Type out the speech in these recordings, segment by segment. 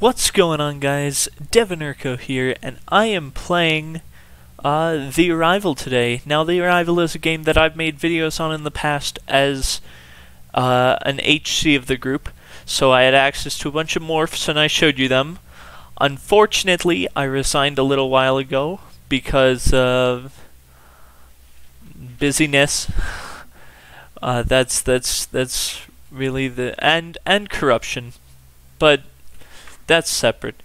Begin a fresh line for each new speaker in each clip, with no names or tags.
What's going on, guys? Devonerco here, and I am playing uh, The Arrival today. Now, The Arrival is a game that I've made videos on in the past as uh, an HC of the group, so I had access to a bunch of morphs, and I showed you them. Unfortunately, I resigned a little while ago because of busyness. Uh, that's that's that's really the and and corruption, but that's separate.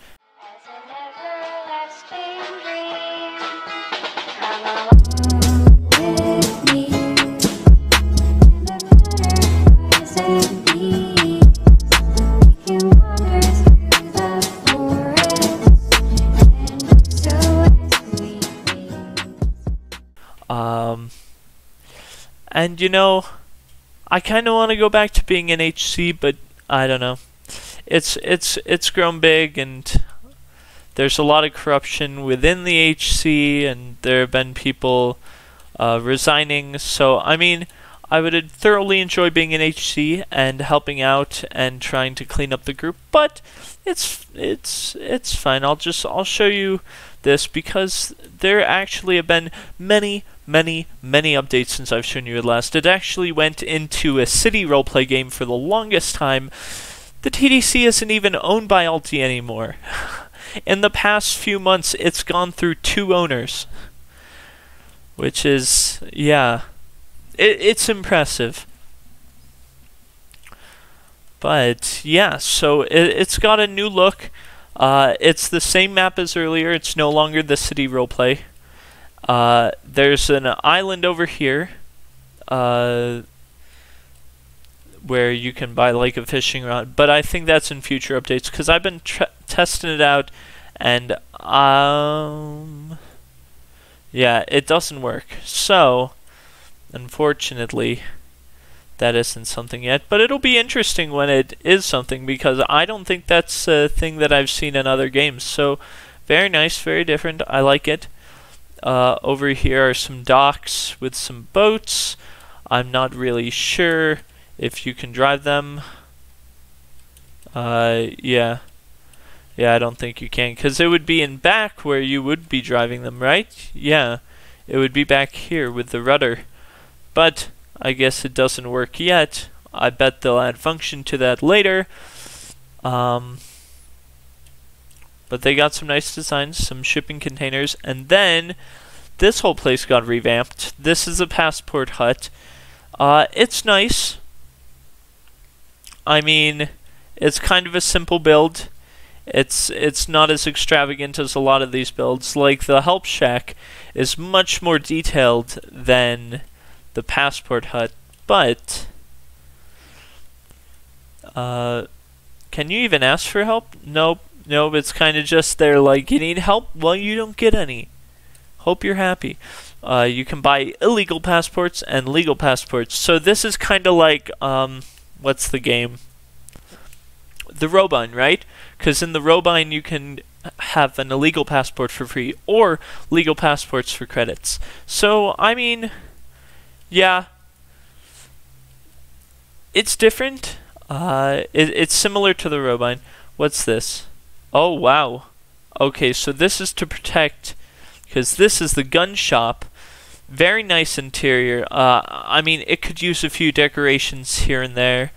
Um, and you know, I kind of want to go back to being an HC, but I don't know. It's it's it's grown big, and there's a lot of corruption within the HC, and there have been people uh, resigning. So I mean, I would thoroughly enjoy being an HC and helping out and trying to clean up the group, but it's it's it's fine. I'll just I'll show you this because there actually have been many many, many updates since I've shown you it last. It actually went into a city roleplay game for the longest time. The TDC isn't even owned by Alti anymore. In the past few months, it's gone through two owners. Which is, yeah, it, it's impressive. But, yeah, so it, it's got a new look. Uh, it's the same map as earlier, it's no longer the city roleplay. Uh, there's an island over here uh, where you can buy like a fishing rod, but I think that's in future updates because I've been testing it out and um yeah, it doesn't work. So, unfortunately, that isn't something yet, but it'll be interesting when it is something because I don't think that's a thing that I've seen in other games. So, very nice, very different. I like it. Uh, over here are some docks with some boats. I'm not really sure if you can drive them. Uh, yeah. Yeah, I don't think you can, because it would be in back where you would be driving them, right? Yeah, it would be back here with the rudder. But, I guess it doesn't work yet. I bet they'll add function to that later. Um, but they got some nice designs, some shipping containers, and then this whole place got revamped. This is a passport hut. Uh, it's nice. I mean, it's kind of a simple build. It's it's not as extravagant as a lot of these builds. Like the help shack is much more detailed than the passport hut, but uh, can you even ask for help? Nope. Nope, it's kind of just there like, you need help? Well, you don't get any. Hope you're happy. Uh, you can buy illegal passports and legal passports. So this is kind of like, um, what's the game? The Robine, right? Because in the Robine you can have an illegal passport for free or legal passports for credits. So, I mean, yeah. It's different. Uh, it, it's similar to the Robine. What's this? Oh, wow. Okay, so this is to protect, because this is the gun shop. Very nice interior. Uh, I mean, it could use a few decorations here and there.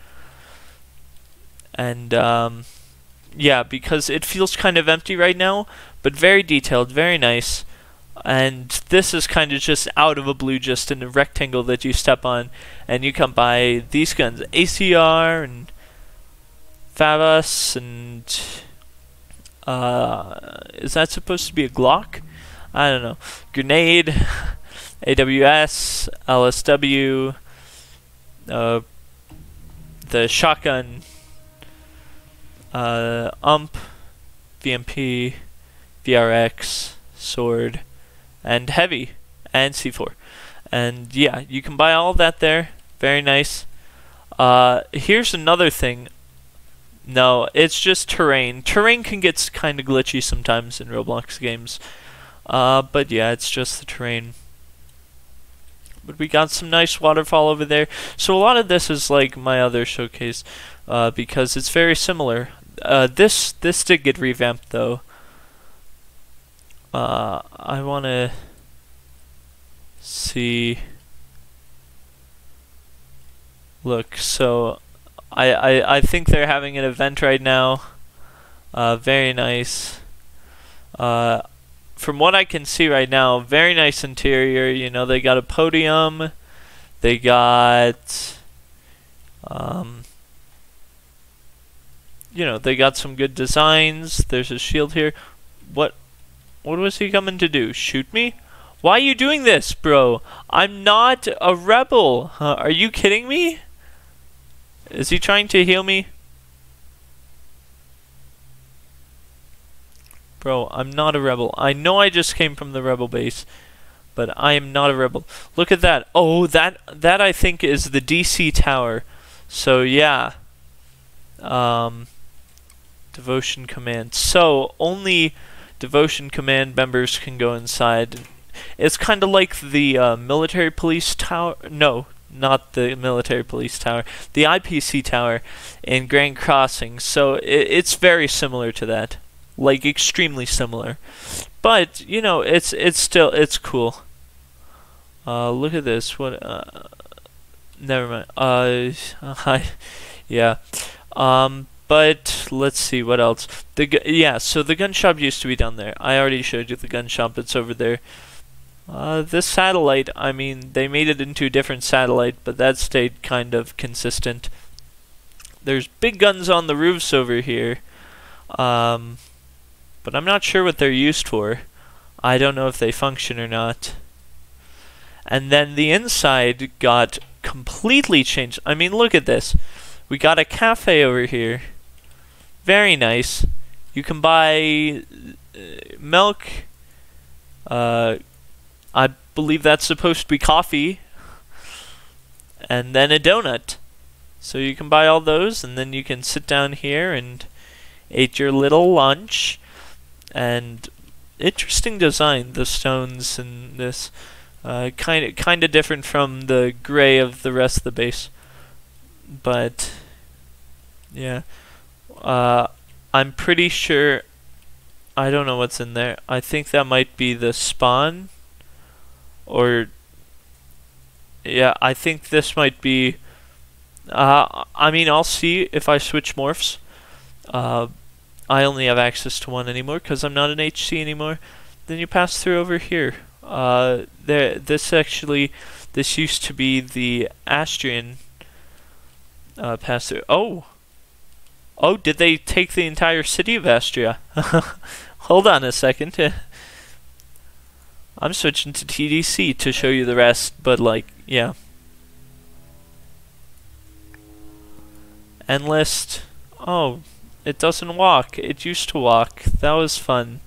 And, um, yeah, because it feels kind of empty right now, but very detailed, very nice. And this is kind of just out of a blue, just in a rectangle that you step on, and you come by these guns, ACR and FAMAS and uh, is that supposed to be a Glock? I don't know. Grenade, AWS, LSW, uh, the shotgun, uh, UMP, VMP, VRX, sword, and heavy, and C4. And yeah, you can buy all that there. Very nice. Uh, here's another thing no, it's just terrain. Terrain can get kind of glitchy sometimes in Roblox games. Uh, but yeah, it's just the terrain. But we got some nice waterfall over there. So a lot of this is like my other showcase, uh, because it's very similar. Uh, this this did get revamped though. Uh, I want to see. Look, so I, I I think they're having an event right now. Uh, very nice. Uh, from what I can see right now, very nice interior. You know, they got a podium. They got, um, you know, they got some good designs. There's a shield here. What, what was he coming to do? Shoot me? Why are you doing this, bro? I'm not a rebel. Huh? Are you kidding me? Is he trying to heal me? Bro, I'm not a rebel. I know I just came from the rebel base, but I am not a rebel. Look at that. Oh, that that I think is the DC tower. So yeah. Um Devotion Command. So only Devotion Command members can go inside. It's kind of like the uh, military police tower. No, not the military police tower. The IPC tower in Grand Crossing. So it, it's very similar to that like extremely similar. But you know, it's it's still it's cool. Uh, look at this. What? Uh, never mind. Uh, hi. yeah. Um, but let's see what else. The yeah. So the gun shop used to be down there. I already showed you the gun shop. It's over there. Uh, this satellite, I mean, they made it into a different satellite, but that stayed kind of consistent. There's big guns on the roofs over here. Um, but I'm not sure what they're used for. I don't know if they function or not. And then the inside got completely changed. I mean, look at this. We got a cafe over here. Very nice. You can buy uh, milk. Uh, I believe that's supposed to be coffee. And then a donut. So you can buy all those, and then you can sit down here and eat your little lunch and interesting design. The stones and this kind of kind of different from the gray of the rest of the base, but yeah, uh, I'm pretty sure. I don't know what's in there. I think that might be the spawn, or yeah, I think this might be. Uh, I mean, I'll see if I switch morphs. Uh, I only have access to one anymore because I'm not an HC anymore, then you pass through over here. Uh, there, this actually, this used to be the Astrian uh, pass through. Oh, oh, did they take the entire city of Astria? Hold on a second. I'm switching to TDC to show you the rest, but like, yeah. Enlist. Oh, it doesn't walk. It used to walk. That was fun.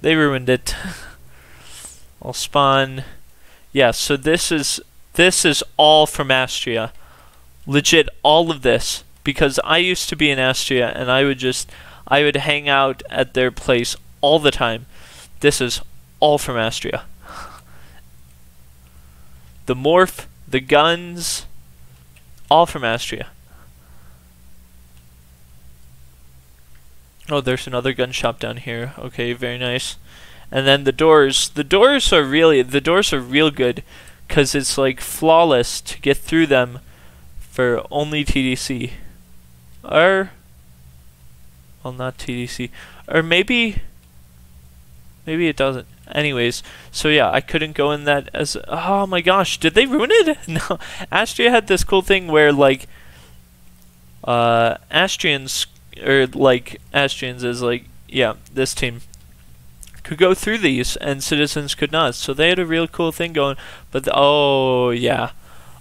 They ruined it. I'll spawn. Yeah, so this is this is all from Astria. Legit all of this because I used to be in Astria and I would just I would hang out at their place all the time. This is all from Astria. The morph, the guns, all from Astria. Oh, there's another gun shop down here. Okay, very nice. And then the doors. The doors are really, the doors are real good because it's like flawless to get through them for only TDC. Or, well, not TDC. Or maybe, maybe it doesn't. Anyways, so yeah, I couldn't go in that as, oh my gosh, did they ruin it? no, Astria had this cool thing where like, uh, Astrians or like Astrians is like, yeah, this team could go through these and citizens could not. So they had a real cool thing going. But the, oh yeah,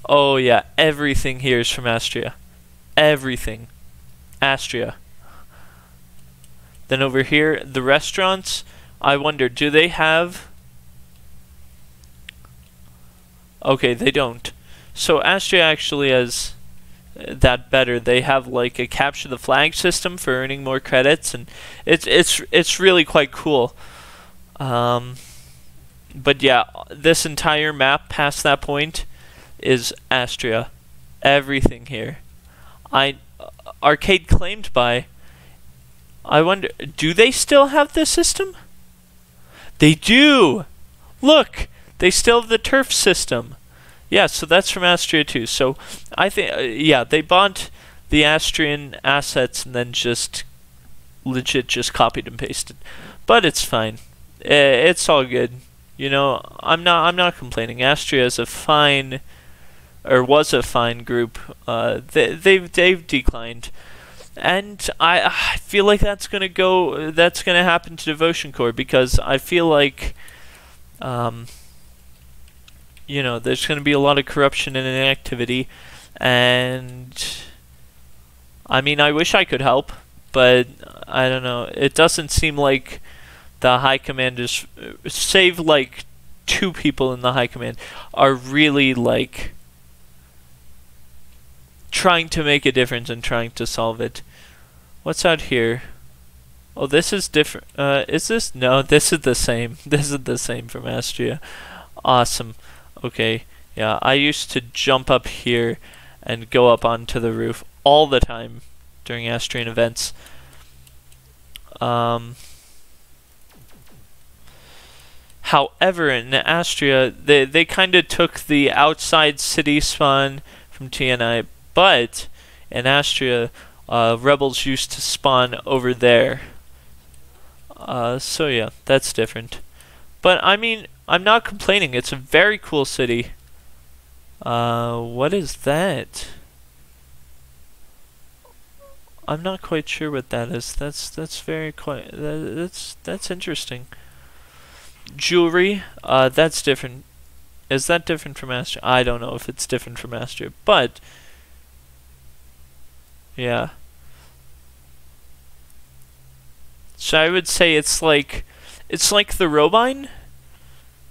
oh yeah, everything here is from Astria, everything, Astria. Then over here, the restaurants. I wonder, do they have? Okay, they don't. So Astria actually has that better. They have like a capture the flag system for earning more credits, and it's it's it's really quite cool. Um, but yeah, this entire map past that point is Astria. Everything here. I uh, arcade claimed by I wonder, do they still have this system? They do! Look! They still have the turf system. Yeah, so that's from Astria too. So I think, uh, yeah, they bought the Astrian assets and then just legit just copied and pasted. But it's fine. It's all good. You know, I'm not I'm not complaining. Astria is a fine or was a fine group. Uh, they they've they've declined. And I I feel like that's gonna go that's gonna happen to Devotion Core because I feel like um, you know, there's going to be a lot of corruption and inactivity, and I mean, I wish I could help, but I don't know. It doesn't seem like the high commanders, save like two people in the high command, are really like trying to make a difference and trying to solve it. What's out here? Oh, this is different. Uh, is this? No, this is the same. This is the same from Astria. Awesome. Okay, yeah, I used to jump up here and go up onto the roof all the time during Astrian events. Um, however, in Astria, they, they kind of took the outside city spawn from TNI, but in Astria, uh, rebels used to spawn over there. Uh, so yeah, that's different. But I mean, I'm not complaining. It's a very cool city. Uh, what is that? I'm not quite sure what that is. That's that's very quite that, that's that's interesting. Jewelry, uh, that's different. Is that different from Astria? I don't know if it's different from Astria, but yeah. So I would say it's like it's like the Robine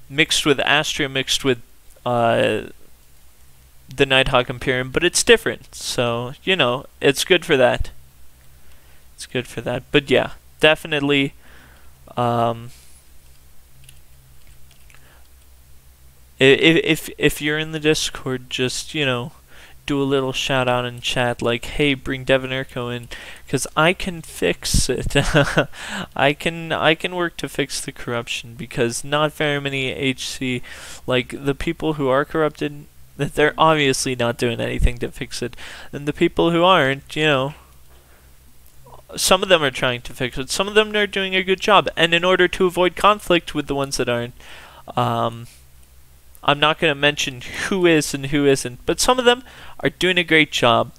mixed with Astria mixed with uh, the Nighthawk Imperium, but it's different. So, you know, it's good for that. It's good for that. But yeah, definitely um, if if if you're in the Discord, just, you know, do a little shout out in chat like, hey, bring Devonerco in, because I can fix it. I can I can work to fix the corruption because not very many HC, like the people who are corrupted, that they're obviously not doing anything to fix it, and the people who aren't, you know. Some of them are trying to fix it. Some of them are doing a good job, and in order to avoid conflict with the ones that aren't, um, I'm not going to mention who is and who isn't, but some of them are doing a great job.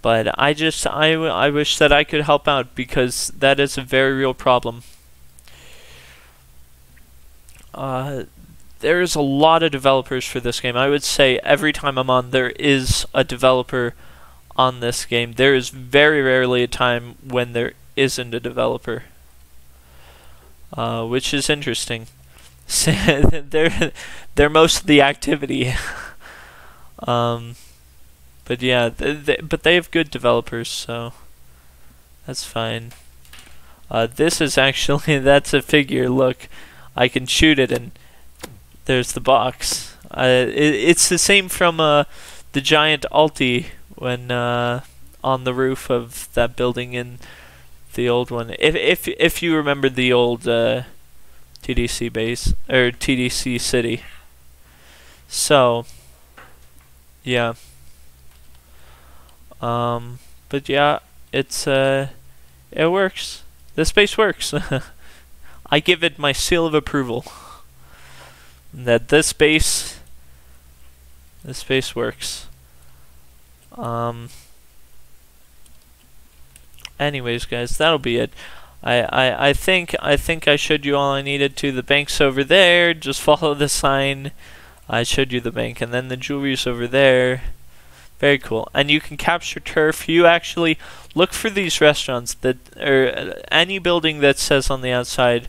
But I just, I, I wish that I could help out because that is a very real problem. Uh, there's a lot of developers for this game. I would say every time I'm on, there is a developer on this game. There is very rarely a time when there isn't a developer, uh, which is interesting. they're they're most of the activity. um, but yeah, but they have good developers, so that's fine. Uh, this is actually that's a figure. Look, I can shoot it, and there's the box. Uh, it, it's the same from uh, the giant Alti when uh, on the roof of that building in the old one. If if if you remember the old uh, TDC base or TDC city. So, yeah. Um, but yeah, it's uh, it works. This base works. I give it my seal of approval. That this base, this base works. Um. Anyways, guys, that'll be it. I, I, I think I think I showed you all I needed to. The bank's over there. Just follow the sign. I showed you the bank, and then the jewelry's over there. Very cool. And you can capture turf. You actually look for these restaurants that or uh, any building that says on the outside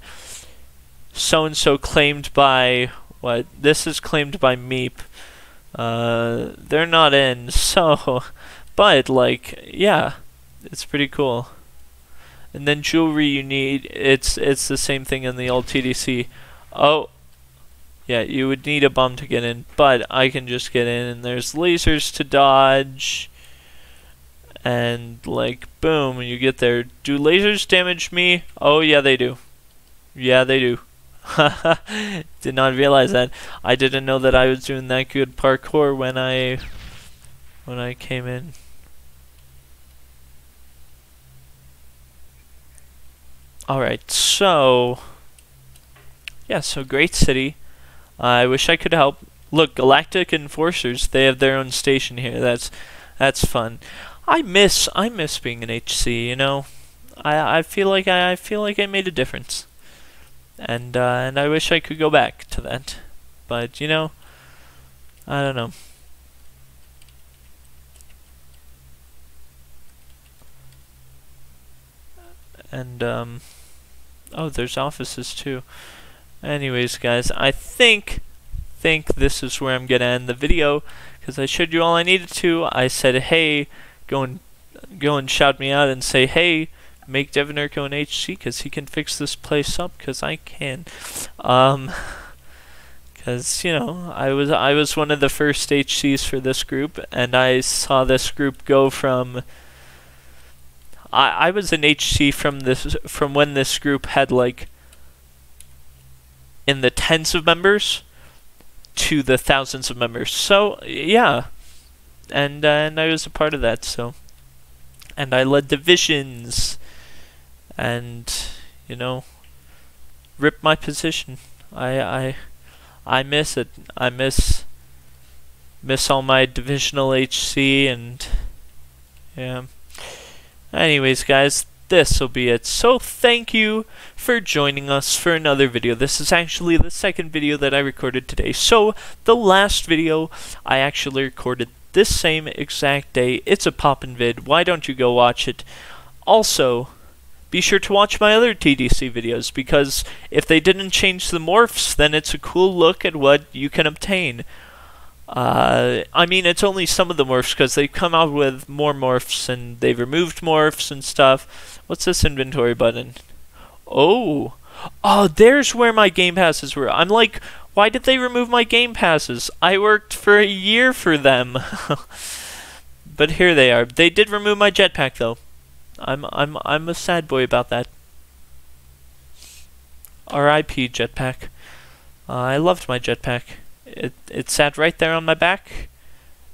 so and so claimed by what this is claimed by Meep. Uh, they're not in, so but like yeah, it's pretty cool. And then jewelry you need, it's it's the same thing in the old TDC. Oh, yeah, you would need a bomb to get in, but I can just get in and there's lasers to dodge. and like boom, you get there. Do lasers damage me? Oh yeah, they do. Yeah, they do. Did not realize that. I didn't know that I was doing that good parkour when I when I came in. Alright, so yeah, so great city. I wish I could help. Look, Galactic Enforcers, they have their own station here. That's that's fun. I miss I miss being an HC. You know, I I feel like I, I feel like I made a difference, and uh, and I wish I could go back to that, but you know, I don't know. And um, oh, there's offices too. Anyways, guys, I think think this is where I'm gonna end the video because I showed you all I needed to. I said, hey go and go and shout me out and say, "Hey, make Devonerco an HC because he can fix this place up because I can." Um, because you know I was I was one of the first HCs for this group, and I saw this group go from. I I was an HC from this from when this group had like. In the tens of members, to the thousands of members. So yeah, and uh, and I was a part of that. So, and I led divisions, and you know, ripped my position. I I I miss it. I miss miss all my divisional HC and yeah. Anyways, guys, this will be it. So thank you for joining us for another video. This is actually the second video that I recorded today. So the last video I actually recorded this same exact day. It's a poppin' vid. Why don't you go watch it? Also, be sure to watch my other TDC videos because if they didn't change the morphs, then it's a cool look at what you can obtain. Uh, I mean, it's only some of the morphs because they've come out with more morphs and they've removed morphs and stuff. What's this inventory button? Oh, oh, there's where my game passes were. I'm like why did they remove my game passes? I worked for a year for them. but here they are. They did remove my jetpack though. I'm I'm I'm a sad boy about that. R.I.P. jetpack. Uh, I loved my jetpack. It it sat right there on my back,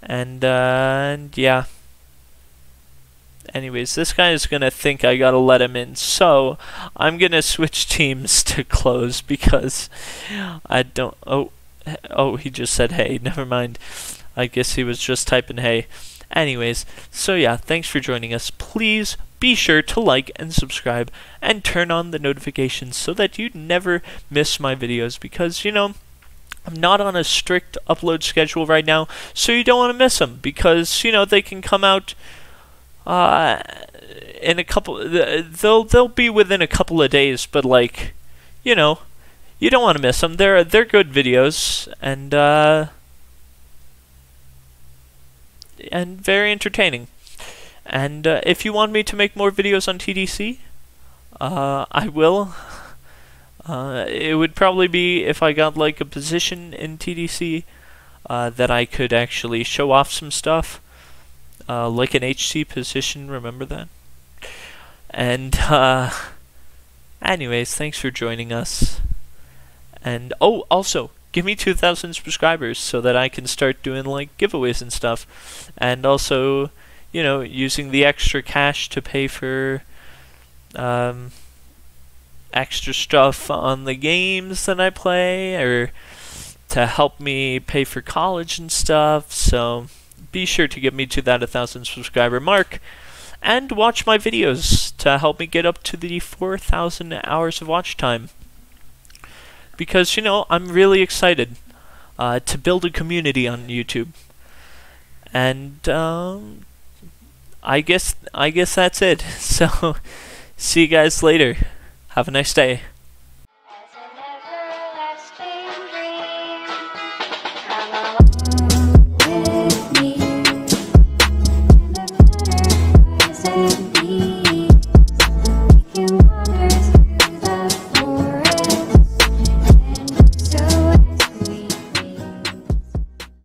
and uh, and yeah. Anyways, this guy is gonna think I gotta let him in, so I'm gonna switch teams to close because I don't. Oh, oh, he just said hey. Never mind. I guess he was just typing hey. Anyways, so yeah, thanks for joining us. Please be sure to like and subscribe and turn on the notifications so that you never miss my videos because, you know, I'm not on a strict upload schedule right now, so you don't want to miss them because, you know, they can come out uh, in a couple, they'll they'll be within a couple of days, but like, you know, you don't want to miss them. They're they're good videos and uh, and very entertaining. And uh, if you want me to make more videos on TDC, uh, I will. Uh, it would probably be if I got like a position in TDC uh, that I could actually show off some stuff uh, like an HC position, remember that? And, uh, anyways, thanks for joining us. And, oh, also, give me 2,000 subscribers so that I can start doing, like, giveaways and stuff. And also, you know, using the extra cash to pay for, um, extra stuff on the games that I play, or to help me pay for college and stuff, so be sure to get me to that 1,000 subscriber mark and watch my videos to help me get up to the 4,000 hours of watch time. Because, you know, I'm really excited uh, to build a community on YouTube. And, um, I guess, I guess that's it. So, see you guys later. Have a nice day.